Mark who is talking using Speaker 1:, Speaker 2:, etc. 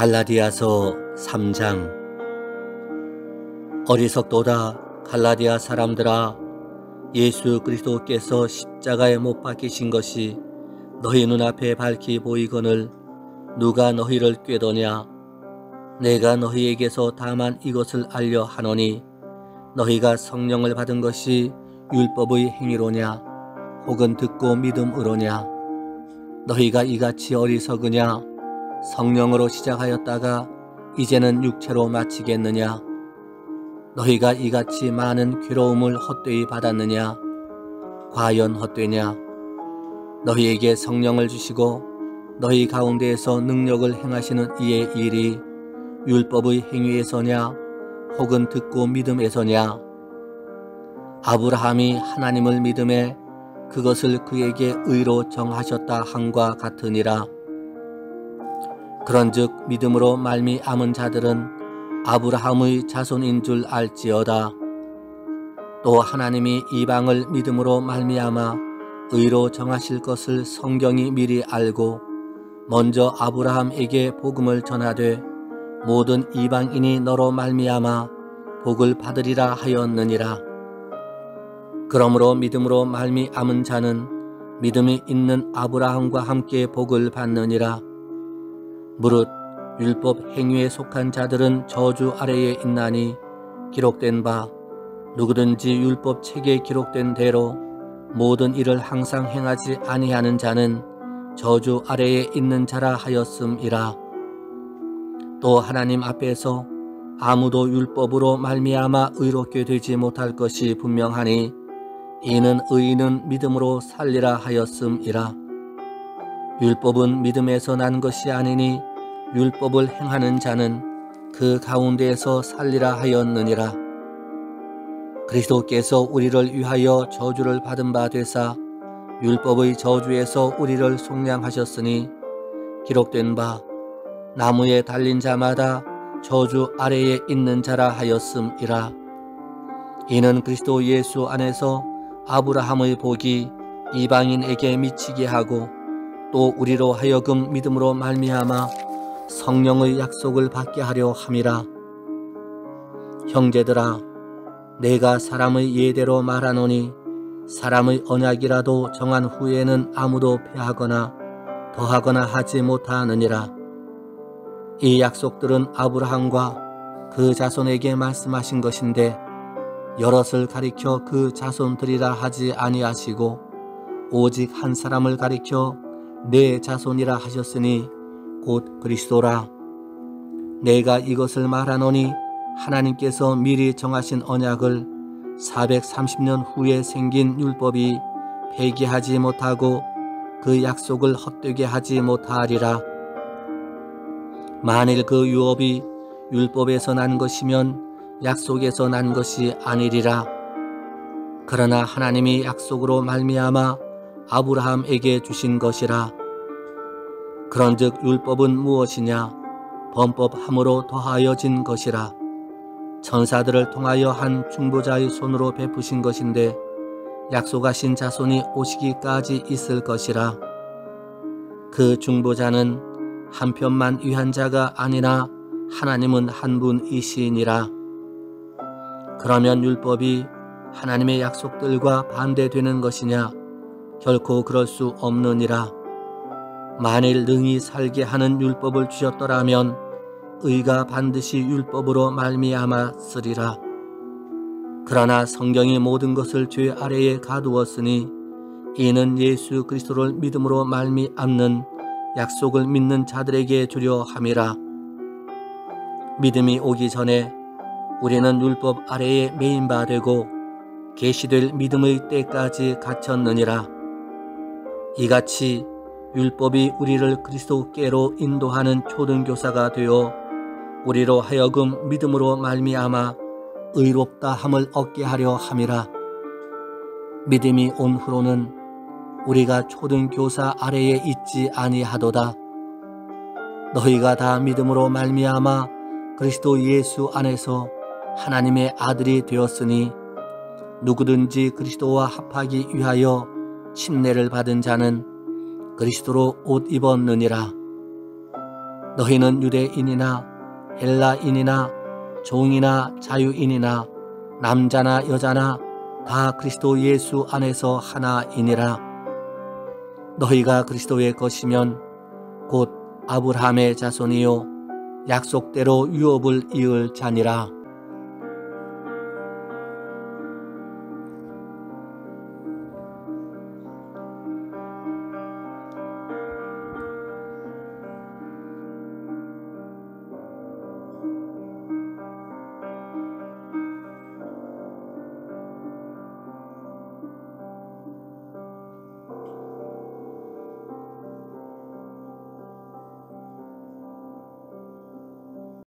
Speaker 1: 갈라디아서 3장. 어리석도다 갈라디아 사람들아 예수 그리스도께서 십자가에 못 박히신 것이 너희 눈앞에 밝히 보이거늘 누가 너희를 꾀더냐? 내가 너희에게서 다만 이것을 알려 하노니 너희가 성령을 받은 것이 율법의 행위로냐? 혹은 듣고 믿음으로냐? 너희가 이같이 어리석으냐 성령으로 시작하였다가 이제는 육체로 마치겠느냐? 너희가 이같이 많은 괴로움을 헛되이 받았느냐? 과연 헛되냐? 너희에게 성령을 주시고 너희 가운데에서 능력을 행하시는 이의 일이 율법의 행위에서냐 혹은 듣고 믿음에서냐? 아브라함이 하나님을 믿음에 그것을 그에게 의로 정하셨다 함과 같으니라 그런즉 믿음으로 말미암은 자들은 아브라함의 자손인 줄 알지어다 또 하나님이 이방을 믿음으로 말미암아 의로 정하실 것을 성경이 미리 알고 먼저 아브라함에게 복음을 전하되 모든 이방인이 너로 말미암아 복을 받으리라 하였느니라. 그러므로 믿음으로 말미암은 자는 믿음이 있는 아브라함과 함께 복을 받느니라. 무릇 율법 행위에 속한 자들은 저주 아래에 있나니 기록된 바 누구든지 율법 책에 기록된 대로 모든 일을 항상 행하지 아니하는 자는 저주 아래에 있는 자라 하였음이라. 또 하나님 앞에서 아무도 율법으로 말미암아 의롭게 되지 못할 것이 분명하니 이는 의인은 믿음으로 살리라 하였음이라. 율법은 믿음에서 난 것이 아니니 율법을 행하는 자는 그 가운데에서 살리라 하였느니라. 그리스도께서 우리를 위하여 저주를 받은 바 되사 율법의 저주에서 우리를 속량하셨으니 기록된 바 나무에 달린 자마다 저주 아래에 있는 자라 하였음이라. 이는 그리스도 예수 안에서 아브라함의 복이 이방인에게 미치게 하고 또 우리로 하여금 믿음으로 말미암아 성령의 약속을 받게 하려 함이라. 형제들아, 내가 사람의 예대로 말하노니 사람의 언약이라도 정한 후에는 아무도 패하거나 더하거나 하지 못하느니라. 이 약속들은 아브라함과 그 자손에게 말씀하신 것인데 여럿을 가리켜 그 자손들이라 하지 아니하시고 오직 한 사람을 가리켜 내 자손이라 하셨으니 곧 그리스도라. 내가 이것을 말하노니 하나님께서 미리 정하신 언약을 430년 후에 생긴 율법이 폐기하지 못하고 그 약속을 헛되게 하지 못하리라. 만일 그 유업이 율법에서 난 것이면 약속에서 난 것이 아니리라. 그러나 하나님이 약속으로 말미암아 아브라함에게 주신 것이라. 그런즉 율법은 무엇이냐? 범법함으로 더하여진 것이라. 천사들을 통하여 한 중보자의 손으로 베푸신 것인데 약속하신 자손이 오시기까지 있을 것이라. 그 중보자는 한편만 위한 자가 아니라 하나님은 한 분이시니라. 그러면 율법이 하나님의 약속들과 반대되는 것이냐? 결코 그럴 수 없느니라. 만일 능히 살게 하는 율법을 주셨더라면 의가 반드시 율법으로 말미암아 쓰리라. 그러나 성경이 모든 것을 죄 아래에 가두었으니 이는 예수 그리스도를 믿음으로 말미암는 약속을 믿는 자들에게 주려 함이라. 믿음이 오기 전에 우리는 율법 아래에 메인 바 되고 계시될 믿음의 때까지 갇혔느니라. 이같이 율법이 우리를 그리스도께로 인도하는 초등교사가 되어 우리로 하여금 믿음으로 말미암아 의롭다 함을 얻게 하려 함이라. 믿음이 온 후로는 우리가 초등교사 아래에 있지 아니하도다. 너희가 다 믿음으로 말미암아 그리스도 예수 안에서 하나님의 아들이 되었으니 누구든지 그리스도와 합하기 위하여 침례를 받은 자는 그리스도로 옷 입었느니라. 너희는 유대인이나 헬라인이나 종이나 자유인이나 남자나 여자나 다 그리스도 예수 안에서 하나이니라. 너희가 그리스도의 것이면 곧 아브라함의 자손이요 약속대로 유업을 이을 자니라.